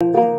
you